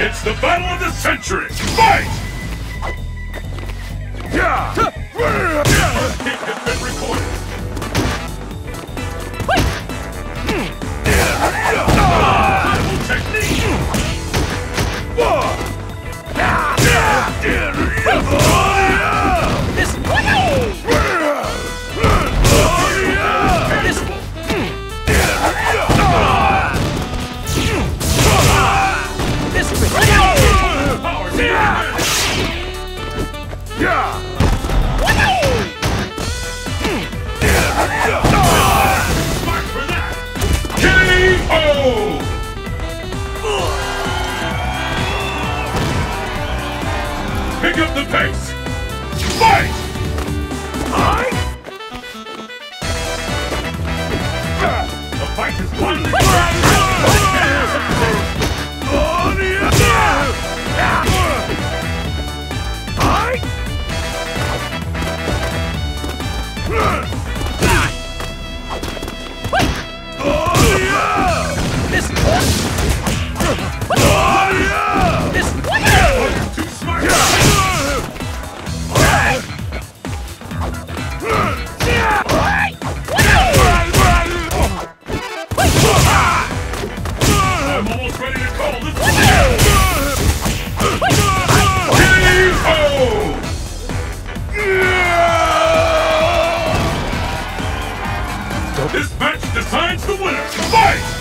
It's the battle of the century! Fight! Yeah! Pick up the pace! Fight! The fight is finally Fight!